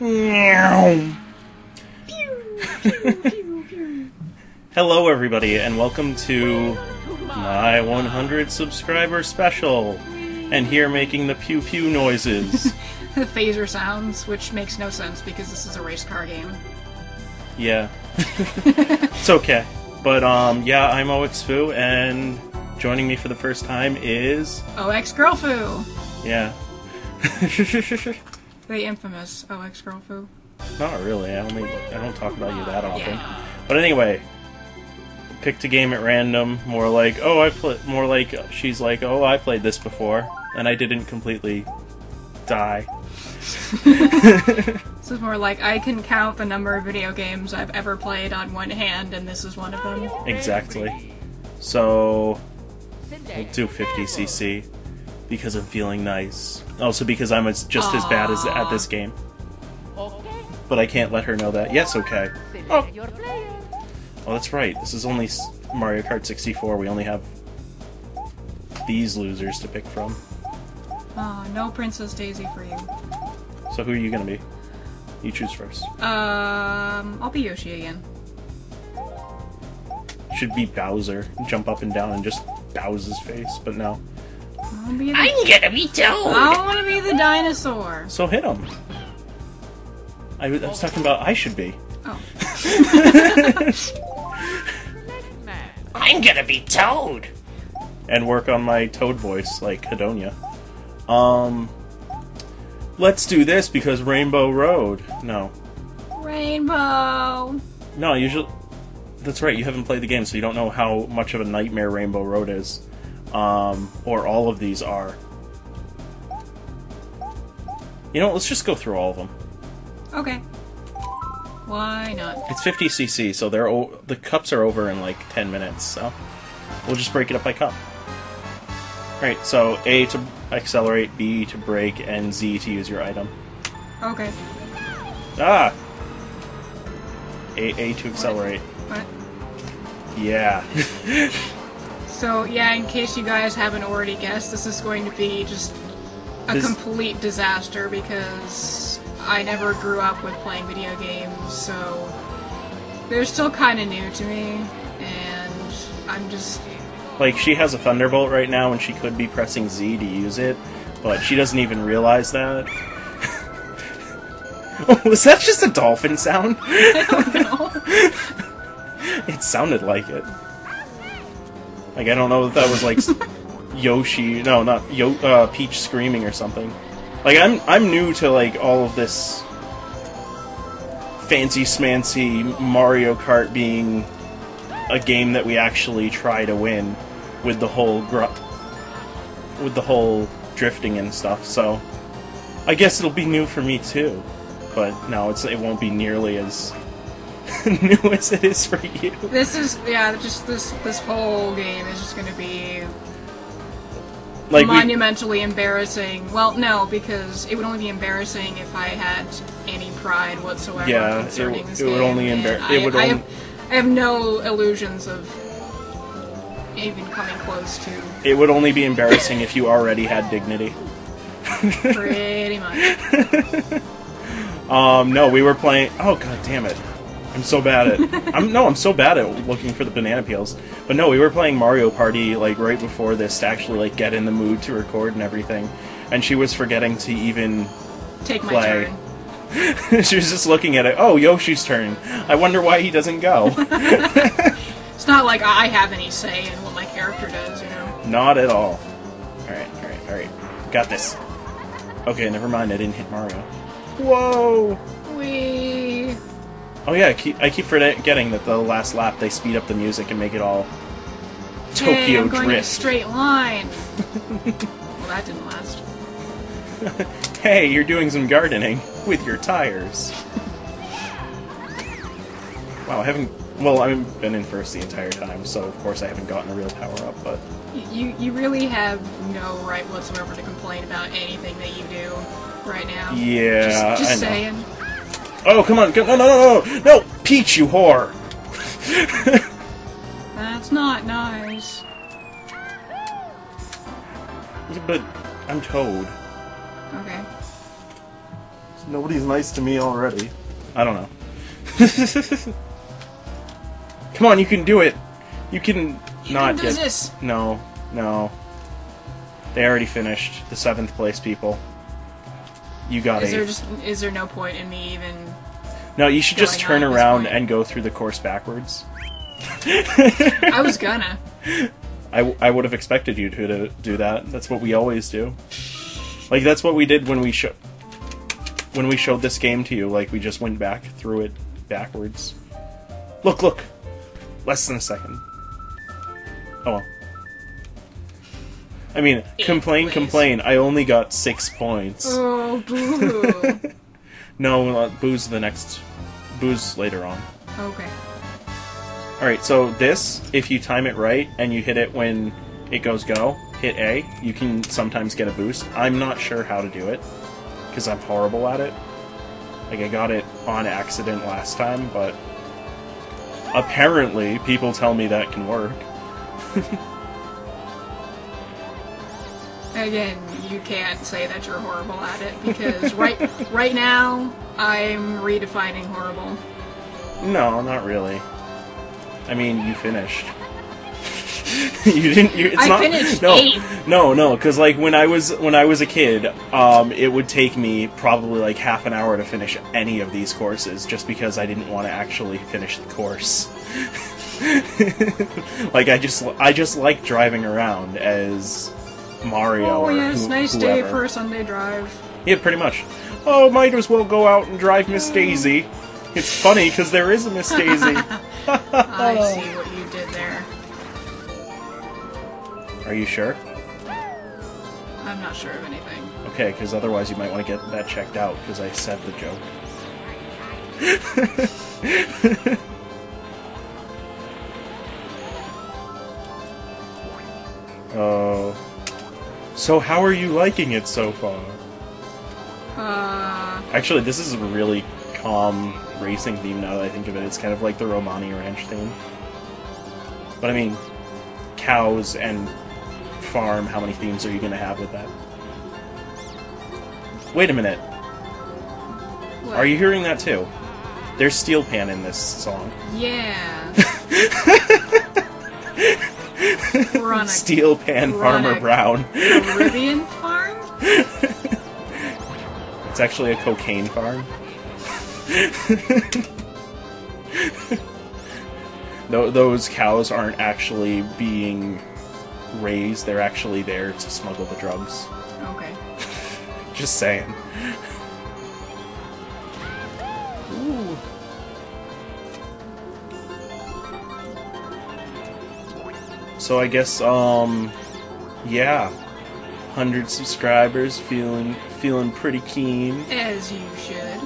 Hello, everybody, and welcome to my 100 subscriber special. And here making the pew pew noises. the phaser sounds, which makes no sense because this is a race car game. yeah. it's okay. But, um, yeah, I'm 0xfoo, and joining me for the first time is. 0xgirlfoo! Yeah. The infamous 0xgirlfoo. Not really. I only I don't talk about you that often. Yeah. But anyway, picked a game at random. More like, oh, I play. More like she's like, oh, I played this before, and I didn't completely die. This is more like I can count the number of video games I've ever played on one hand, and this is one of them. Exactly. So we'll do 50cc because I'm feeling nice. Also because I'm as, just as bad as at this game. But I can't let her know that. Yes, okay. Oh, oh that's right. This is only Mario Kart 64. We only have these losers to pick from. Oh, no Princess Daisy for you. So who are you gonna be? You choose first. Um, I'll be Yoshi again. Should be Bowser. Jump up and down and just Bowse his face, but no. I'll be the- I'm gonna be Toad! I want to be the dinosaur. So hit him. I was, I was talking about I should be. Oh, I'm gonna be Toad! and work on my toad voice like Hedonia. Um, let's do this because Rainbow Road. No, Rainbow. no, usually that's right. You haven't played the game, so you don't know how much of a nightmare Rainbow Road is, um, or all of these are. You know, what, let's just go through all of them. Okay. Why not? It's 50 cc, so they're o- the cups are over in like 10 minutes. So we'll just break it up by cup. Right. So A to accelerate, B to brake, and Z to use your item. Okay. Ah. A A to accelerate. What? Yeah. So yeah, in case you guys haven't already guessed, this is going to be just a This- complete disaster because I never grew up with playing video games, so they're still kind of new to me, and I'm just like she has a thunderbolt right now, and she could be pressing Z to use it, but she doesn't even realize that. was that just a dolphin sound? I don't know. It sounded like it. Like I don't know if that was like Yoshi. No, not Yo. Uh, Peach screaming or something. Like I'm I'm new to like all of this fancy smancy Mario Kart being a game that we actually try to win with the whole gr- with the whole drifting and stuff. So I guess it'll be new for me too. But no, it's it won't be nearly as new as it is for you. this is yeah, just this this whole game is just going to be Like we, monumentally embarrassing. Well, no, because it would only be embarrassing if I had any pride whatsoever Yeah, it concerning w- this it would only embarrass. embar- I, it would I, on- have, I have no illusions of even coming close to it would only be embarrassing if you already had dignity. pretty much. Um, no, we were playing. Oh god damn it! I'm so bad at. I'm no, I'm so bad at looking for the banana peels. But no, we were playing Mario Party like right before this to actually like get in the mood to record and everything, and she was forgetting to even. Take my Play. turn. she was just looking at it. Oh, Yoshi's turn. I wonder why he doesn't go. It's not like I have any say in what my character does, you know. Not at all. All right, all right, all right. Got this. Okay, never mind. I didn't hit Mario. Whoa. We Oh yeah, I keep, I keep forgetting that the last lap they speed up the music and make it all hey, Tokyo I'm going in a straight line. well, that didn't last. Hey, you're doing some gardening with your tires. Wow, I haven't. Well, I've been in first the entire time, so of course I haven't gotten a real power up. But You you really have no right whatsoever to complain about anything that you do right now. yeah, just, just I know. saying. Oh come on! Come, no, no, no, no, no! Peach, you whore! That's not nice. Yeah, but I'm Toad. Okay. Nobody's nice to me already. I don't know. Come on, you can do it. You can You not can do get. this. No, no. They already finished. The seventh place people. You got Is there just is there no point in me even? No, you should just turn on at this around and go through the course backwards. I was gonna. I, I would have expected you to, to do that. That's what we always do. Like that's what we did when we show when we showed this game to you. Like we just went back through it backwards. Look, look. Less than a second. Oh well. I mean, complain, place. complain. I only got six points. Oh boo. No, uh, booze the next. Booze later on. okay. Alright, so this, if you time it right and you hit it when it goes go, hit A, you can sometimes get a boost. I'm not sure how to do it, because I'm horrible at it. Like, I got it on accident last time, but apparently people tell me that can work. Again, you can't say that you're horrible at it because right right now I'm redefining horrible. No, not really. I mean, you finished. you didn't. You, it's I not, finished no, eighth. No, no, because like when I was when I was a kid, um, it would take me probably like half an hour to finish any of these courses, just because I didn't want to actually finish the course. like I just I just like driving around as Mario. Oh or yes, who- nice day for a Sunday drive. Yeah, pretty much. Oh, might as well go out and drive Miss Daisy. It's funny because there is a Miss Daisy. I see what you did there. Are you sure? I'm not sure of anything. Okay, because otherwise you might want to get that checked out because I said the joke. So how are you liking it so far? Uh, Actually, this is a really calm racing theme now that I think of it. It's kind of like the Romani Ranch theme. But I mean, cows and farm, how many themes are you going to have with that? Wait a minute. what? Are you hearing that too? There's steel pan in this song. Yeah. We're on a Steel pan Farmer Brown. Caribbean farm. It's actually a cocaine farm. Those cows aren't actually being raised, they're actually there to smuggle the drugs. Okay. Just saying. So I guess, um, yeah, hundred subscribers, feeling feeling pretty keen. As you should.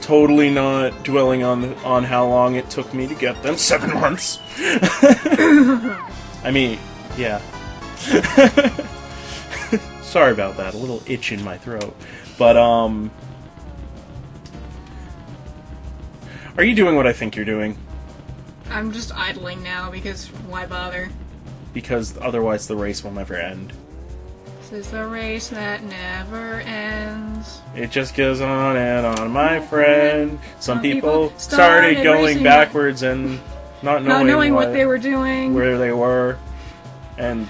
Totally not dwelling on the, on how long it took me to get them. Seven months. I mean, yeah. Sorry about that. A little itch in my throat. But um, are you doing what I think you're doing? I'm just idling now because why bother? Because otherwise the race will never end. This is the race that never ends. It just goes on and on, my friend. Some Some people people started started going backwards and not knowing, Not knowing what what they were doing, where they were, and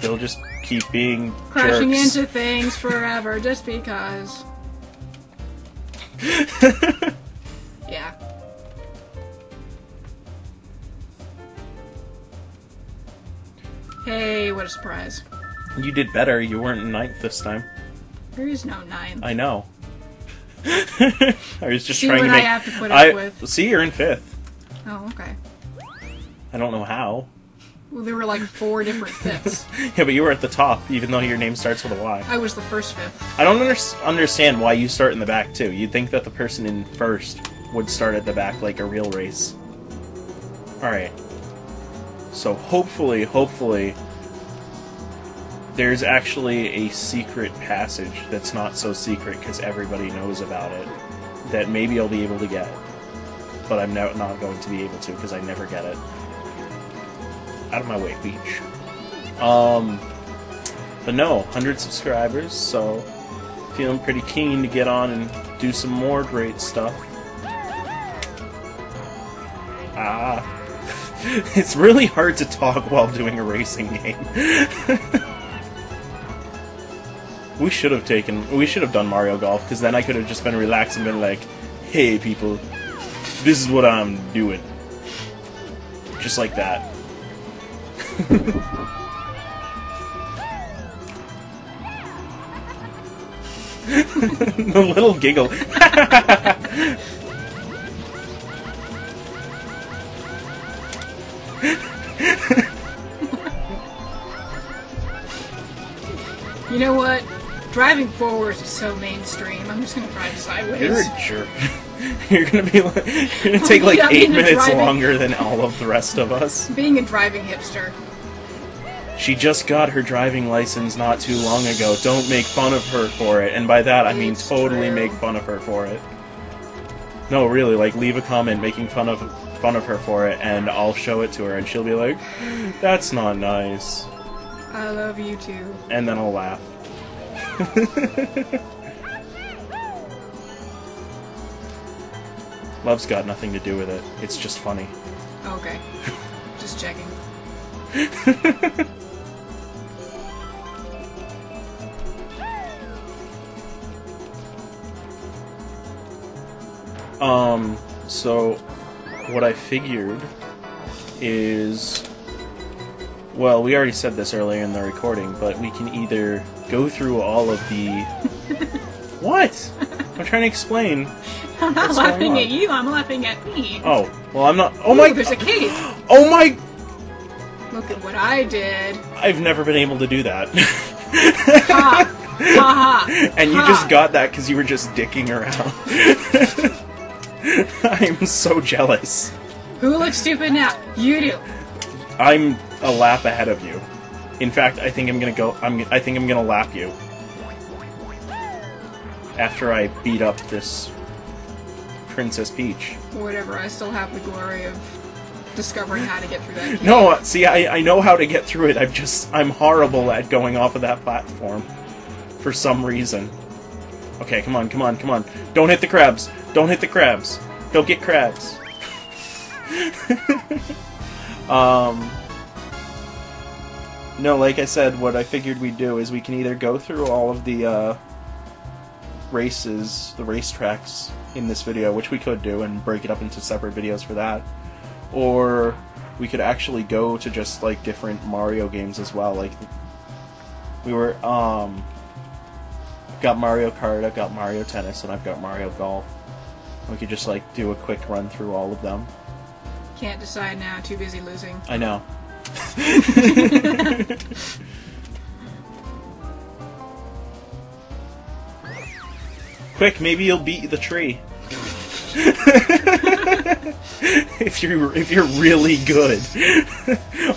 they'll just keep being crashing jerks. into things forever just because. Yeah. Hey, what a surprise. You did better. You weren't ninth this time. There is no ninth. I know. I was just See trying what to I have to put up with. see you're in fifth. Oh, okay. I don't know how. Well, there were like four different fifths. Yeah, but you were at the top, even though your name starts with a Y. I was the first fifth. I don't under- understand why you start in the back too. You'd think that the person in first would start at the back like a real race. All right. So hopefully, hopefully, there's actually a secret passage that's not so secret because everybody knows about it. That maybe I'll be able to get, but I'm no- not going to be able to because I never get it. Out of my way, beach. Um, but no, 100 subscribers, so feeling pretty keen to get on and do some more great stuff. It's really hard to talk while doing a racing game. we should have taken, we should have done Mario Golf, because then I could have just been relaxed and been like, hey people, this is what I'm doing. Just like that. the little giggle. You know what? Driving forward is so mainstream. I'm just gonna drive sideways. You're a jerk. You're gonna be like, you're gonna take like Yeah, eight minutes driving- longer than all of the rest of us. Being a driving hipster. She just got her driving license not too long ago. Don't make fun of her for it. And by that, I mean It's totally true. make fun of her for it. No, really, like leave a comment making fun of fun of her for it, and I'll show it to her, and she'll be like, "That's not nice," I love you too. and then I'll laugh. Love's got nothing to do with it. It's just funny. Okay. just checking. Um, so what I figured is well, we already said this earlier in the recording, but we can either go through all of the What? I'm trying to explain. I'm not laughing at you, I'm laughing at me. Oh, well, I'm not Oh Ooh, my there's a cave. Oh my Look at what I did. I've never been able to do that. Ha! Ha ha! and you just got that cuz you were just dicking around. I'm so jealous. Who looks stupid now? You do. I'm a lap ahead of you. In fact, I think I'm gonna go. I'm. I think I'm gonna lap you. After I beat up this Princess Peach. Whatever, I still have the glory of discovering how to get through that cave. No, uh, see, I, I know how to get through it. I'm just I'm horrible at going off of that platform, for some reason. Okay, come on, come on, come on! Don't hit the crabs! Don't hit the crabs! Don't get crabs! um. No, like I said, what I figured we'd do is we can either go through all of the uh, races, the racetracks in this video, which we could do, and break it up into separate videos for that, or we could actually go to just like different Mario games as well. Like we were, um, I've got Mario Kart, I've got Mario Tennis, and I've got Mario Golf. We could just like do a quick run through all of them. Can't decide now, too busy losing. I know. Quick, maybe you'll beat the tree. if you're if you're really good.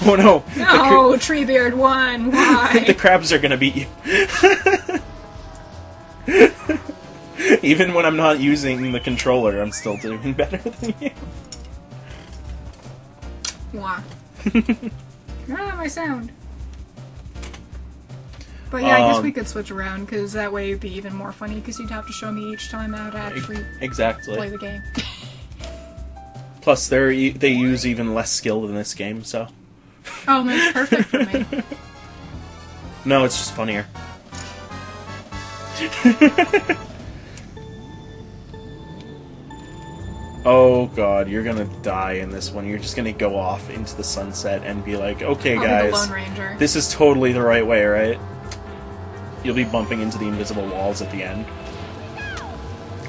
oh no. The, cra- No, Treebeard won! the crabs are gonna beat you. Even when I'm not using the controller, I'm still doing better than you. Why? ah, my sound. But yeah, I guess Um, we could switch around, because that way it'd be even more funny, because you'd have to show me each time how to actually Exactly. play the game. Plus, they're e- they use even less skill than this game, so Oh, that's perfect for me. no, it's just funnier. Oh god, you're gonna die in this one. You're just gonna go off into the sunset and be like, "Okay, I'll guys, the Lone Ranger. this is totally the right way, right?" You'll be bumping into the invisible walls at the end.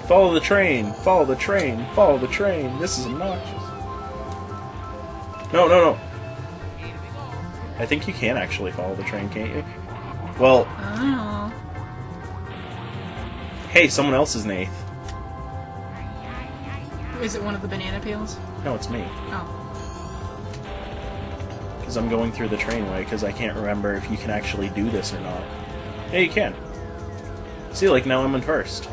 Follow the train. Follow the train. Follow the train. This is obnoxious. No, no, no. I think you can actually follow the train, can't you? Well, Oh. hey, someone else is eighth. Is it one of the banana peels? No, it's me. Oh. Because I'm going through the trainway, because I can't remember if you can actually do this or not. Yeah, you can. See, like, now I'm in first.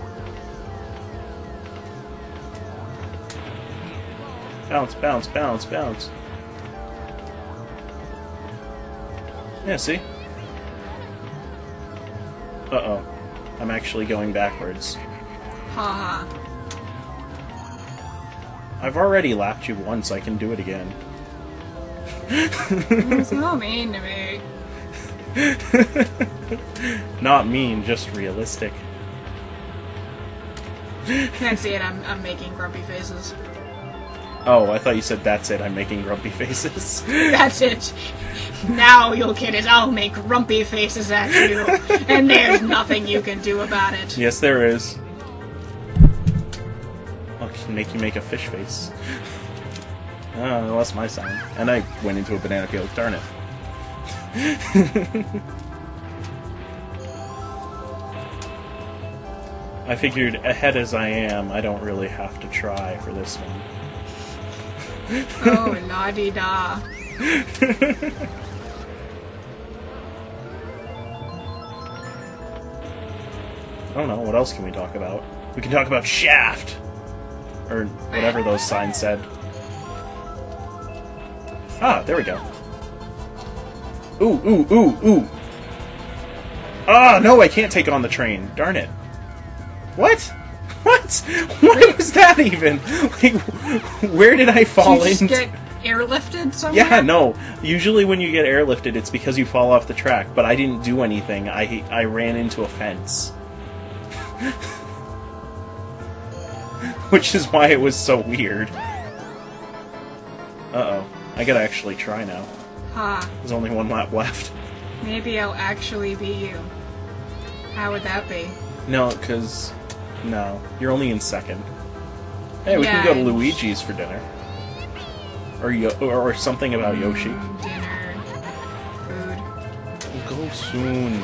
Bounce, bounce, bounce, bounce. Yeah, see? Uh-oh. I'm actually going backwards. Haha. I've already lapped you once, I can do it again. You're so mean to me. Not mean, just realistic. Can't see it, I'm, I'm making grumpy faces. Oh, I thought you said that's it, I'm making grumpy faces. That's it. Now you'll get it. I'll make grumpy faces at you, and there's nothing you can do about it. yes, there is. Make you make a fish face. Oh, I lost my sign. And I went into a banana peel, darn it. I figured, ahead as I am, I don't really have to try for this one. Oh, la di da. I don't know, what else can we talk about? We can talk about Shaft! Or whatever those signs said. Ah, there we go. Ooh, ooh, ooh, ooh! Ah, no, I can't take it on the train. Darn it. What? What? What was that even? Like, where did I fall Did you into? get airlifted somewhere? Yeah, no. Usually when you get airlifted, it's because you fall off the track. But I didn't do anything. I I ran into a fence, which is why it was so weird. Uh oh. I gotta actually try now. Ha. There's only one lap left. Maybe I'll actually be you. How would that be? No, because no, you're only in second. Hey, we Yeah, can go to Luigi's for dinner, or Yo- or, something about Yoshi. Mm, Dinner. Food. We'll go soon.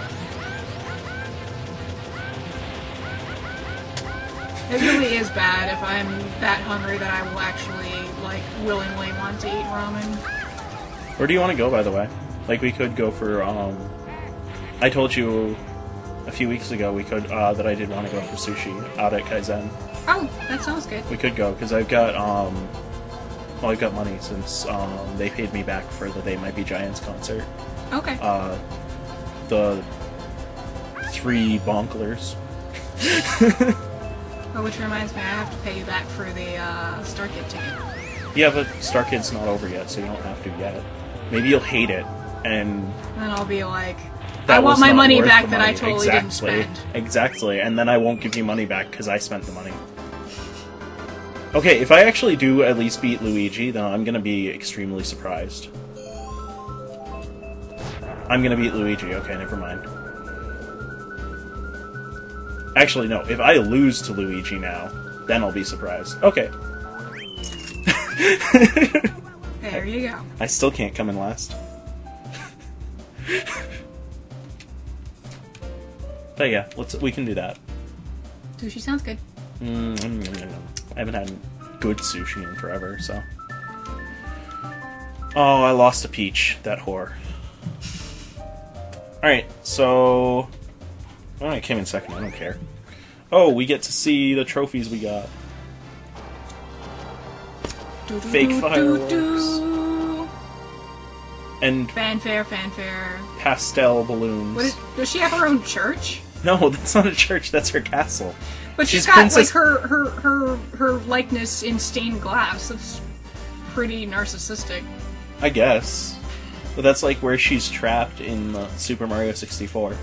It really is bad if I'm that hungry that I will actually, like, willingly want to eat ramen. Where do you want to go, by the way? Like, we could go for, um... I told you a few weeks ago we could, uh, that I did want to go for sushi out at Kaizen. Oh, that sounds good. We could go, because I've got, um... Well, I've got money since, um, they paid me back for the They Might Be Giants concert. Okay. Uh, the three bonklers. oh, which reminds me, I have to pay you back for the uh, Starkid ticket. Yeah, but StarKid's not over yet, so you don't have to yet. Maybe you'll hate it, and then I'll be like, I want my money back that I totally exactly. didn't spend. Exactly, and then I won't give you money back because I spent the money. Okay, if I actually do at least beat Luigi, then I'm gonna be extremely surprised. I'm gonna beat Luigi. Okay, never mind. Actually, no. If I lose to Luigi now, then I'll be surprised. Okay. There you go. I still can't come in last. but yeah, let's we can do that. Sushi sounds good. Mm, I haven't had good sushi in forever, so. Oh, I lost a peach. That whore. All right, so. Oh, I came in second. I don't care. Oh, we get to see the trophies we got. Fake fireworks. And Fanfare, fanfare. pastel balloons. What is, does she have her own church? No, that's not a church. That's her castle. But She's she's got Princess- like her, her her her likeness in stained glass. That's pretty narcissistic. I guess. But that's like where she's trapped in uh, Super Mario 64.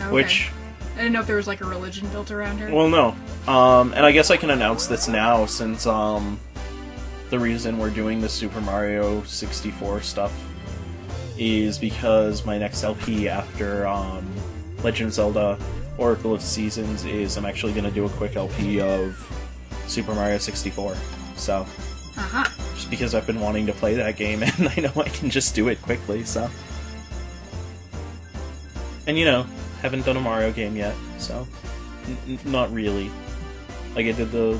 Okay. Which, I didn't know if there was like a religion built around her. well, no. Um, and I guess I can announce this now since um, the reason we're doing the Super Mario 64 stuff is because my next LP after um, Legend of Zelda Oracle of Seasons is I'm actually going to do a quick LP of Super Mario 64. So, uh-huh. just because I've been wanting to play that game and I know I can just do it quickly, so. And you know, haven't done a Mario game yet, so. N- n- not really. Like, I did the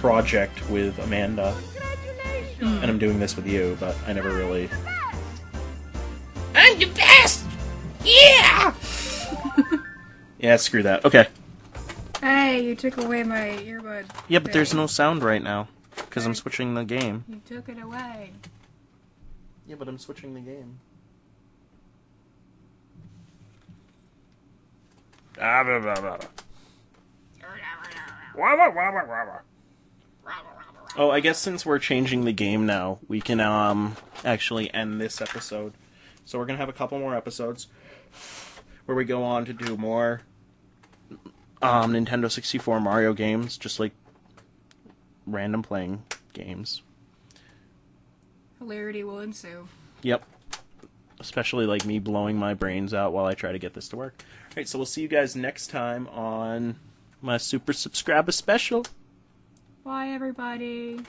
project with Amanda, and I'm doing this with you, but I never really. I'm the best! Yeah! Yeah, screw that. Okay. Hey, you took away my earbud. Yeah, but there's no sound right now, because I'm switching the game. You took it away. Yeah, but I'm switching the game. Oh, I guess since we're changing the game now, we can um actually end this episode. So we're gonna have a couple more episodes where we go on to do more um Nintendo 64 Mario games, just like random playing games. Hilarity will ensue. Yep. Especially like me blowing my brains out while I try to get this to work. Alright, so we'll see you guys next time on my Super Subscriber Special. Bye, everybody.